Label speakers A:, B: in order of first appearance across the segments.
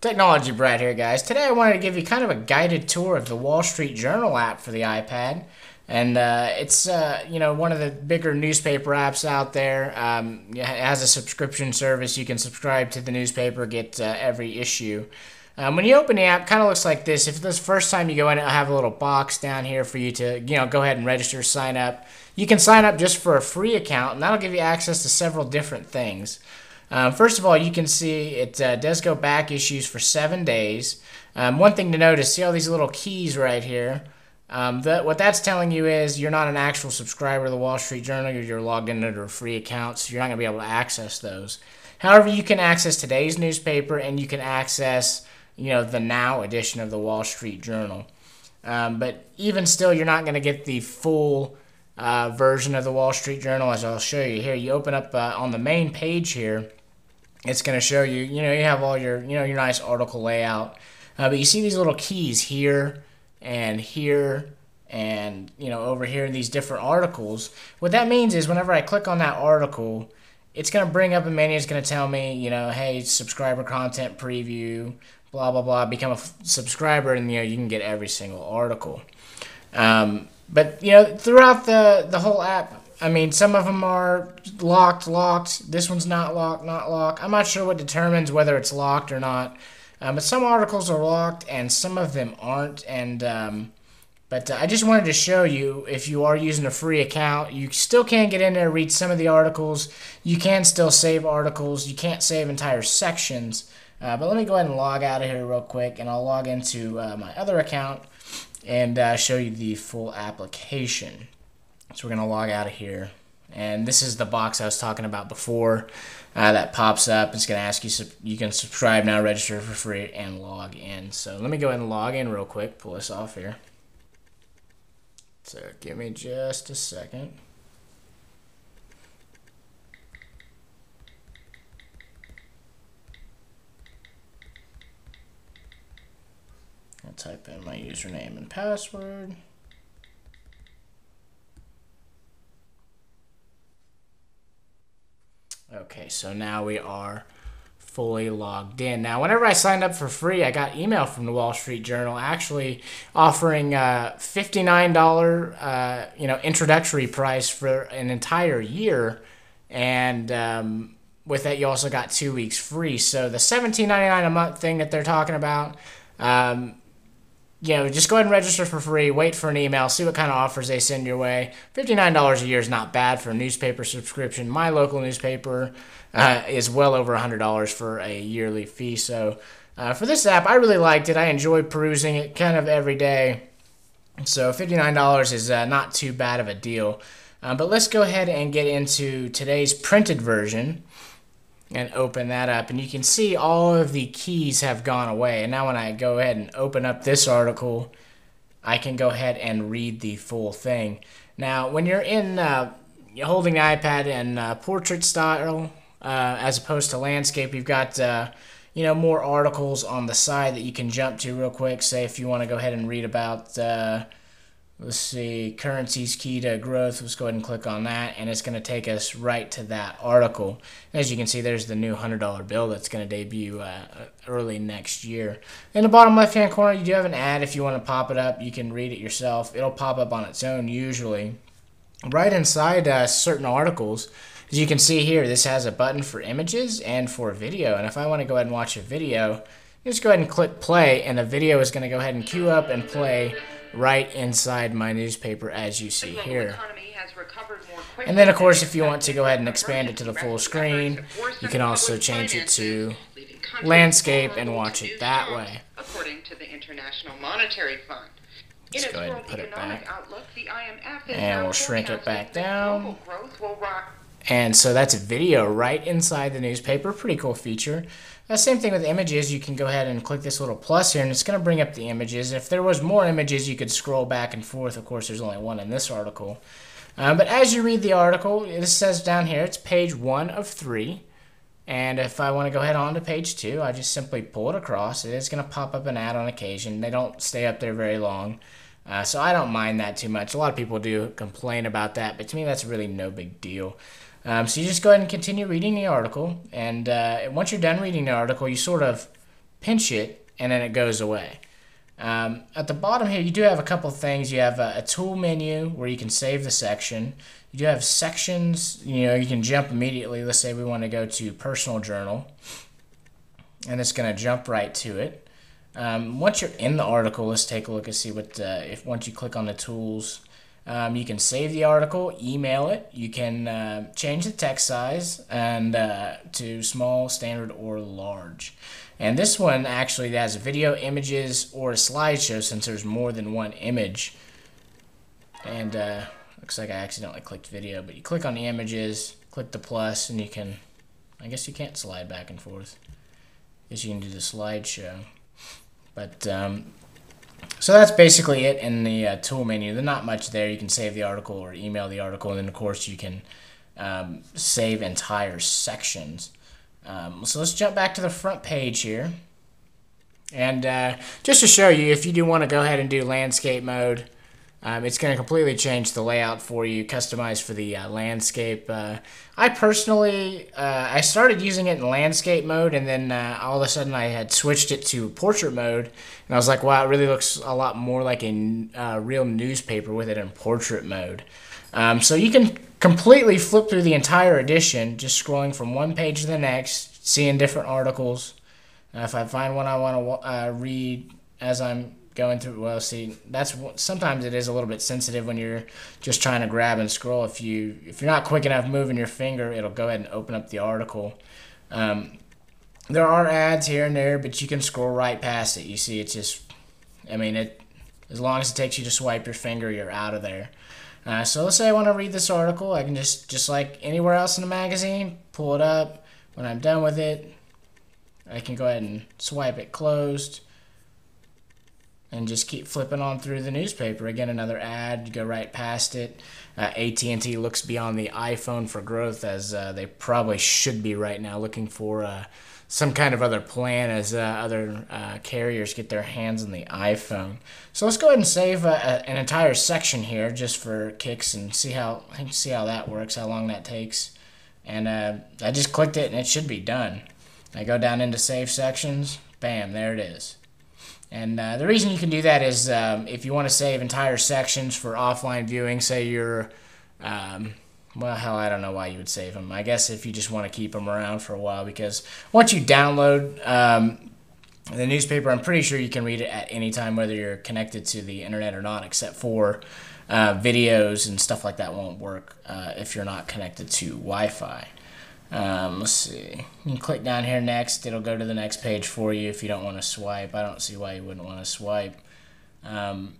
A: Technology Brat here, guys. Today I wanted to give you kind of a guided tour of the Wall Street Journal app for the iPad. And uh, it's, uh, you know, one of the bigger newspaper apps out there. Um, it has a subscription service. You can subscribe to the newspaper, get uh, every issue. Um, when you open the app, kind of looks like this. If the first time you go in, it'll have a little box down here for you to, you know, go ahead and register, sign up. You can sign up just for a free account, and that'll give you access to several different things. Um, first of all, you can see it uh, does go back issues for seven days. Um, one thing to notice, see all these little keys right here. Um, what that's telling you is you're not an actual subscriber to the Wall Street Journal. You're, you're logged in under a free account, so you're not going to be able to access those. However, you can access today's newspaper and you can access, you know, the now edition of the Wall Street Journal. Um, but even still, you're not going to get the full uh, version of the Wall Street Journal, as I'll show you here. You open up uh, on the main page here it's going to show you, you know, you have all your, you know, your nice article layout. Uh, but you see these little keys here and here and, you know, over here in these different articles. What that means is whenever I click on that article, it's going to bring up a menu. It's going to tell me, you know, hey, subscriber content preview, blah, blah, blah. Become a subscriber and, you know, you can get every single article. Um, but, you know, throughout the, the whole app, I mean, some of them are locked, locked. This one's not locked, not locked. I'm not sure what determines whether it's locked or not. Um, but some articles are locked and some of them aren't. And um, but uh, I just wanted to show you if you are using a free account, you still can get in there read some of the articles. You can still save articles. You can't save entire sections. Uh, but let me go ahead and log out of here real quick, and I'll log into uh, my other account and uh, show you the full application. So we're going to log out of here. And this is the box I was talking about before uh, that pops up. It's going to ask you, you can subscribe now, register for free, and log in. So let me go ahead and log in real quick, pull this off here. So give me just a second. I'll type in my username and password. Okay, so now we are fully logged in. Now, whenever I signed up for free, I got email from the Wall Street Journal actually offering a $59 uh, you know introductory price for an entire year, and um, with that you also got two weeks free. So the $17.99 a month thing that they're talking about. Um, you know, just go ahead and register for free. Wait for an email. See what kind of offers they send your way. Fifty-nine dollars a year is not bad for a newspaper subscription. My local newspaper uh, is well over hundred dollars for a yearly fee. So, uh, for this app, I really liked it. I enjoy perusing it kind of every day. So, fifty-nine dollars is uh, not too bad of a deal. Um, but let's go ahead and get into today's printed version and open that up and you can see all of the keys have gone away. And now when I go ahead and open up this article I can go ahead and read the full thing. Now when you're in uh, holding the iPad in uh, portrait style uh, as opposed to landscape you've got uh, you know more articles on the side that you can jump to real quick. Say if you want to go ahead and read about uh, let's see, currencies key to growth. Let's go ahead and click on that, and it's going to take us right to that article. As you can see, there's the new $100 bill that's going to debut uh, early next year. In the bottom left-hand corner, you do have an ad. If you want to pop it up, you can read it yourself. It'll pop up on its own usually. Right inside uh, certain articles, as you can see here, this has a button for images and for video. And if I want to go ahead and watch a video, just go ahead and click play, and the video is going to go ahead and queue up and play right inside my newspaper as you see here. And then of course if you want to go ahead and expand it to the full screen, you can also change it to landscape and watch it that way. According to the International Monetary Fund. Let's go ahead and put it back. And we'll shrink it back down. And so that's a video right inside the newspaper. Pretty cool feature. The same thing with images. You can go ahead and click this little plus here, and it's going to bring up the images. If there was more images, you could scroll back and forth. Of course, there's only one in this article. Um, but as you read the article, it says down here, it's page one of three. And if I want to go ahead on to page two, I just simply pull it across. It is going to pop up an ad on occasion. They don't stay up there very long. Uh, so I don't mind that too much. A lot of people do complain about that, but to me, that's really no big deal. Um, so you just go ahead and continue reading the article, and uh, once you're done reading the article, you sort of pinch it, and then it goes away. Um, at the bottom here, you do have a couple things. You have a, a, tool menu where you can save the section. You do have sections. You know, you can jump immediately. Let's say we want to go to personal journal, and it's going to jump right to it. Um, once you're in the article, let's take a look and see what uh, if once you click on the tools. Um, you can save the article, email it. You can uh, change the text size and uh, to small, standard, or large. And this one actually has video, images, or a slideshow since there's more than one image. And uh, looks like I accidentally clicked video, but you click on the images, click the plus, and you can, I guess you can't slide back and forth. I guess you can do the slideshow. But um, so that's basically it in the uh, tool menu. There's not much there. You can save the article or email the article, and then of course you can um, save entire sections. Um, so let's jump back to the front page here. And uh, just to show you, if you do want to go ahead and do landscape mode, um, it's going to completely change the layout for you, customized for the uh, landscape. Uh, I personally, uh, I started using it in landscape mode, and then uh, all of a sudden I had switched it to portrait mode, and I was like, wow, it really looks a lot more like a uh, real newspaper with it in portrait mode. Um, so you can completely flip through the entire edition, just scrolling from one page to the next, seeing different articles. Uh, if I find one I want to read as I'm going through well see that's what sometimes it is a little bit sensitive when you're just trying to grab and scroll. If you if you're not quick enough moving your finger it'll go ahead and open up the article. Um, there are ads here and there but you can scroll right past it. You see it's just i mean it as long as it takes you to swipe your finger you're out of there. Uh, so let's say i want to read this article. I can just just like anywhere else in the magazine pull it up. When i'm done with it i can go ahead and swipe it closed and just keep flipping on through the newspaper. Again, another ad, go right past it. Uh, AT&T looks beyond the iPhone for growth, as uh, they probably should be right now, looking for uh, some kind of other plan as uh, other uh, carriers get their hands on the iPhone. So let's go ahead and save uh, an entire section here just for kicks and see how see how that works, how long that takes. And I just clicked it, and it should be done. I go down into Save Sections. Bam, there it is. And uh, the reason you can do that is um, if you want to save entire sections for offline viewing, say you're, um, well, hell, I don't know why you would save them. I guess if you just want to keep them around for a while, because once you download um, the newspaper, I'm pretty sure you can read it at any time, whether you're connected to the internet or not, except for uh, videos and stuff like that won't work uh, if you're not connected to Wi Fi. Um, let's see. You can click down here next. It'll go to the next page for you if you don't want to swipe. I don't see why you wouldn't want to swipe. Um,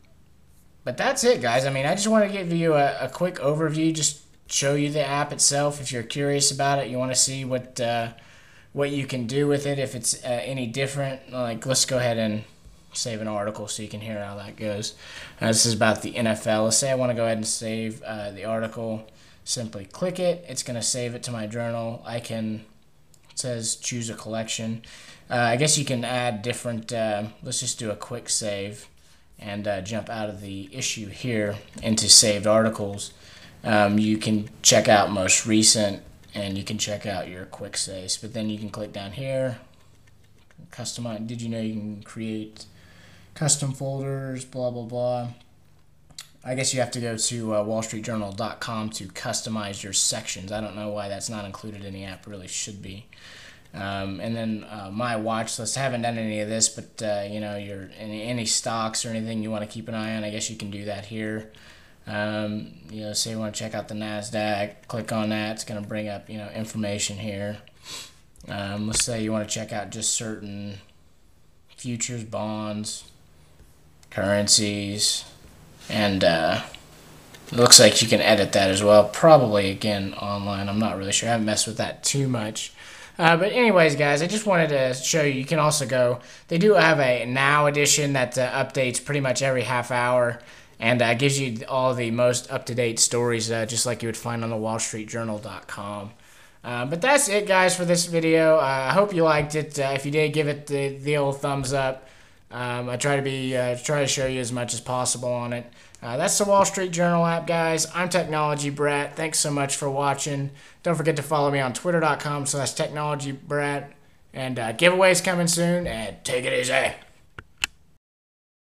A: but that's it, guys. I mean, I just want to give you a, a, quick overview, just show you the app itself. If you're curious about it, you want to see what uh, what you can do with it. If it's uh, any different, like let's go ahead and save an article so you can hear how that goes. Uh, this is about the NFL. Let's say I want to go ahead and save uh, the article simply click it. It's going to save it to my journal. I can, says choose a collection. Uh, I guess you can add different, uh, let's just do a quick save and uh, jump out of the issue here into saved articles. Um, you can check out most recent and you can check out your quick saves. But then you can click down here, customize. Did you know you can create custom folders, blah, blah, blah. I guess you have to go to uh, wallstreetjournal.com to customize your sections. I don't know why that's not included in the app. Really should be. Um, and then uh, my watch list. I haven't done any of this, but uh, you know, your any, any stocks or anything you want to keep an eye on. I guess you can do that here. Um, you know, say you want to check out the Nasdaq. Click on that. It's going to bring up you know information here. Um, let's say you want to check out just certain futures, bonds, currencies and uh, it looks like you can edit that as well. Probably again online. I'm not really sure. I haven't messed with that too much. Uh, but anyways, guys, I just wanted to show you. You can also go. They do have a Now edition that uh, updates pretty much every half hour and uh, gives you all the most up-to-date stories, uh, just like you would find on the WallStreetJournal.com. Uh, but that's it, guys, for this video. Uh, I hope you liked it. if you did, give it the, the old thumbs up. Um, I try to be uh, try to show you as much as possible on it. Uh, that's the Wall Street Journal app, guys. I'm Technology Brat. Thanks so much for watching. Don't forget to follow me on twitter.com slash technologybrat. And uh, giveaways coming soon. And take it easy.